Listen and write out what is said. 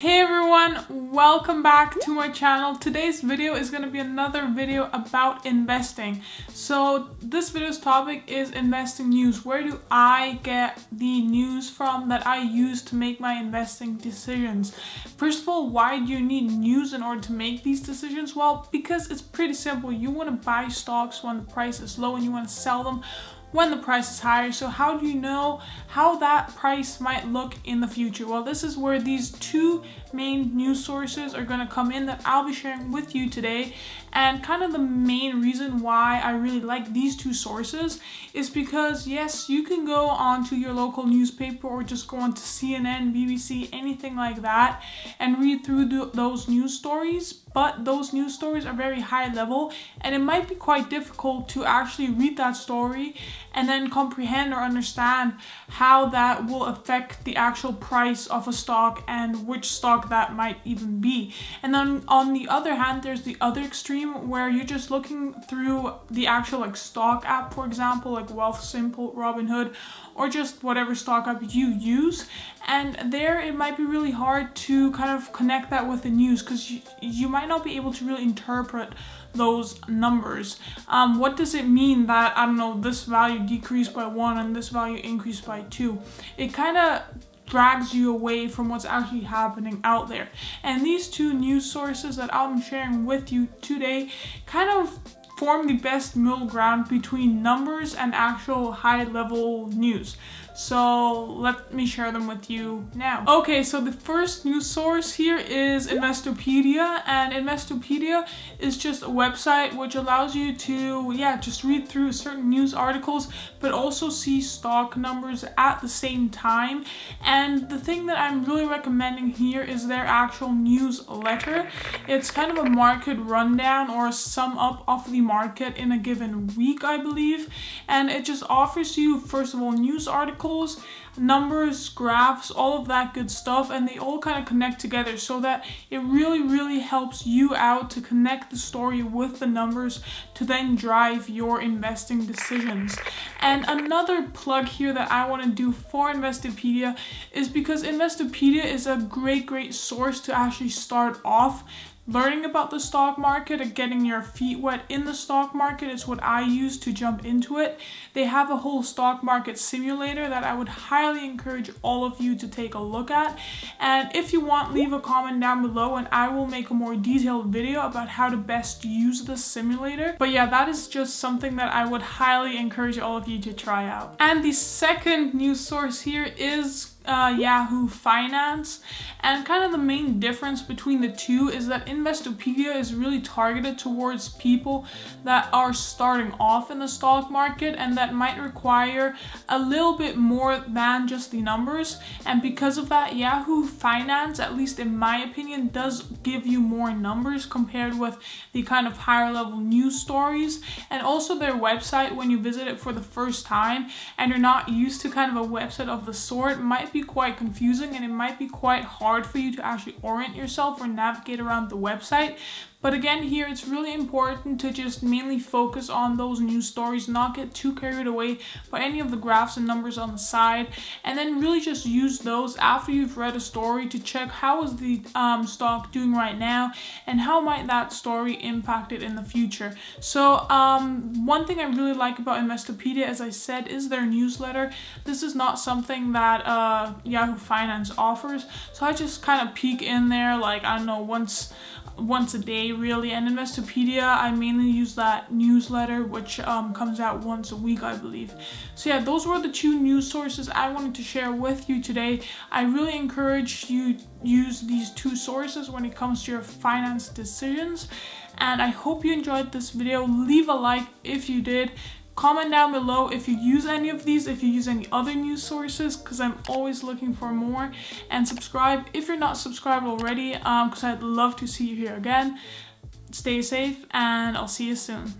Hey everyone, welcome back to my channel. Today's video is going to be another video about investing. So this video's topic is investing news. Where do I get the news from that I use to make my investing decisions? First of all, why do you need news in order to make these decisions? Well, because it's pretty simple. You want to buy stocks when the price is low and you want to sell them when the price is higher. So how do you know how that price might look in the future? Well, this is where these two main news sources are going to come in that I'll be sharing with you today. And kind of the main reason why I really like these two sources is because yes, you can go onto your local newspaper or just go onto CNN, BBC, anything like that and read through those news stories but those news stories are very high level and it might be quite difficult to actually read that story and then comprehend or understand how that will affect the actual price of a stock and which stock that might even be. And then on the other hand, there's the other extreme where you're just looking through the actual like stock app, for example, like Wealthsimple, Robinhood, or just whatever stock app you use. And there it might be really hard to kind of connect that with the news because you, you might not be able to really interpret those numbers. Um, what does it mean that, I don't know, this value decreased by one and this value increased by two? It kind of drags you away from what's actually happening out there. And these two news sources that I'm sharing with you today kind of form the best middle ground between numbers and actual high level news. So let me share them with you now. Okay, so the first news source here is Investopedia and Investopedia is just a website which allows you to, yeah, just read through certain news articles but also see stock numbers at the same time. And the thing that I'm really recommending here is their actual newsletter. It's kind of a market rundown or a sum up of the market in a given week, I believe. And it just offers you, first of all, news articles numbers, graphs, all of that good stuff, and they all kind of connect together so that it really, really helps you out to connect the story with the numbers to then drive your investing decisions. And another plug here that I want to do for Investopedia is because Investopedia is a great, great source to actually start off Learning about the stock market and getting your feet wet in the stock market is what I use to jump into it. They have a whole stock market simulator that I would highly encourage all of you to take a look at. And if you want, leave a comment down below and I will make a more detailed video about how to best use the simulator. But yeah, that is just something that I would highly encourage all of you to try out. And the second news source here is uh, Yahoo Finance. And kind of the main difference between the two is that Investopedia is really targeted towards people that are starting off in the stock market and that might require a little bit more than just the numbers. And because of that, Yahoo Finance, at least in my opinion, does give you more numbers compared with the kind of higher level news stories. And also their website, when you visit it for the first time and you're not used to kind of a website of the sort, might be be quite confusing and it might be quite hard for you to actually orient yourself or navigate around the website. But again, here it's really important to just mainly focus on those news stories, not get too carried away by any of the graphs and numbers on the side, and then really just use those after you've read a story to check how is the um, stock doing right now and how might that story impact it in the future. So um, one thing I really like about Investopedia, as I said, is their newsletter. This is not something that uh, Yahoo Finance offers, so I just kind of peek in there like, I don't know, once once a really and Investopedia I mainly use that newsletter which um, comes out once a week I believe. So yeah those were the two news sources I wanted to share with you today. I really encourage you use these two sources when it comes to your finance decisions and I hope you enjoyed this video. Leave a like if you did Comment down below if you use any of these, if you use any other news sources, because I'm always looking for more. And subscribe if you're not subscribed already, because um, I'd love to see you here again. Stay safe, and I'll see you soon.